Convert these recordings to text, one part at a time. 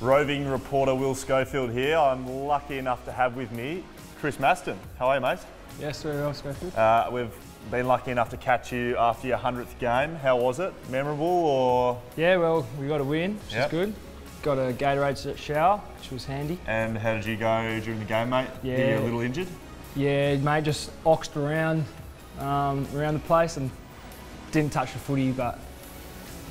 Roving reporter Will Schofield here. I'm lucky enough to have with me Chris Masten. How are you, mate? Yes, very well, Schofield. Uh, we've been lucky enough to catch you after your 100th game. How was it? Memorable or? Yeah, well, we got a win, which Yep. is good. Got a Gatorade shower, which was handy. And how did you go during the game, mate? Yeah. Were you a little injured? Yeah, mate, just oxed around, um, around the place and didn't touch the footy, but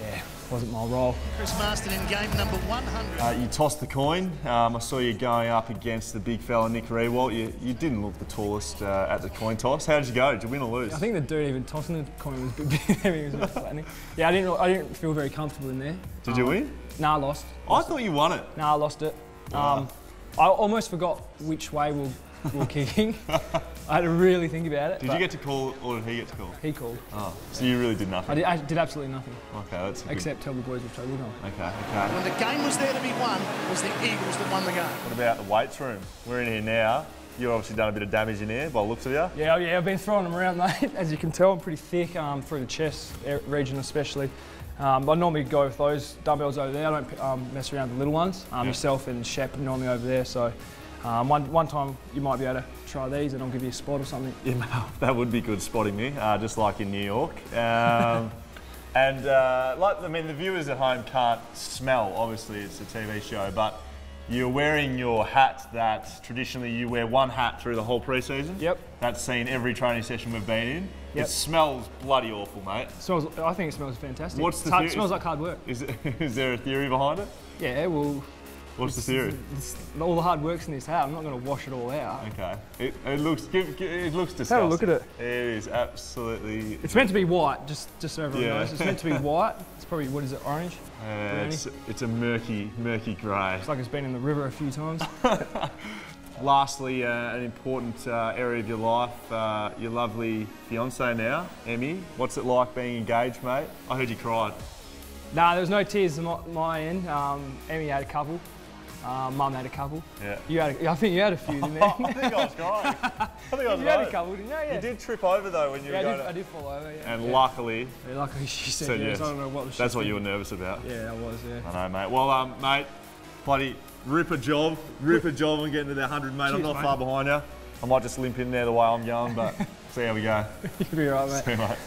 yeah, wasn't my role. Chris Masten in game number 100. Uh, you tossed the coin. Um, I saw you going up against the big fella Nick Riewoldt. You, you didn't look the tallest uh, at the coin toss. How did you go? Did you win or lose? I think the dude even tossing the coin was a bit big. he was a bit flattening. Yeah, I didn't, I didn't feel very comfortable in there. Did you Um, win? Nah, I lost. I thought you won it. Nah, I lost it. Um, I almost forgot which way we were, we were kicking. I had to really think about it. Did you get to call or did he get to call? He called. Oh, so you really did nothing. I did, I did absolutely nothing, Okay, that's a good- except tell the boys which I would on. Okay, okay. When the game was there to be won, it was the Eagles that won the game. What about the weights room? We're in here now. You've obviously done a bit of damage in here by the looks of you. Yeah, yeah, I've been throwing them around, mate. As you can tell, I'm pretty thick um, through the chest region, especially. Um, I normally go with those dumbbells over there. I don't um, mess around with the little ones. Um, Yeah. Yourself and Shep normally over there. So um, one, one time you might be able to try these, and I'll give you a spot or something. Yeah, that would be good spotting me, uh, just like in New York. Um, and uh, like, I mean, the viewers at home can't smell. Obviously, it's a TV show, but you're wearing your hat that traditionally you wear one hat through the whole preseason. Yep. That's seen every training session we've been in. Yep. It smells bloody awful, mate. smells. I think it smells fantastic. What's the hard- It smells like hard work. Is, is there a theory behind it? Yeah, well, What's the theory? it's, all the hard work's in this hat. I'm not going to wash it all out. Okay. It, it looks give, give- it looks disgusting. Have a look at it. It is absolutely. It's meant to be white, just just so everyone Yeah. knows. It's meant to be white. It's probably what is it, orange? Uh, it's, it's a murky, murky grey. It's like it's been in the river a few times. Lastly, uh, an important uh, area of your life, uh, your lovely fiance now, Emmy. What's it like being engaged, mate? I heard you cried. Nah, there was no tears on my, my end. Um, Emmy had a couple. Uh, Mum had a couple. Yeah. You had, a, I think you had a few, didn't you? I think I was crying. I think I was you had a couple, didn't you? Yeah. You did trip over though when you Yeah, I were did, going. I did fall over. Yeah. and yeah. luckily, Yeah, luckily she said, said yes. yes. I don't know what the that's what you were nervous about. Yeah, I was. Yeah. I know, mate. Well, um, mate, bloody rip a job, rip a job and getting to that 100, mate. I'm not mate. far behind you. I might just limp in there the way I'm going, but see how we go. You'll be right, mate. See you, mate.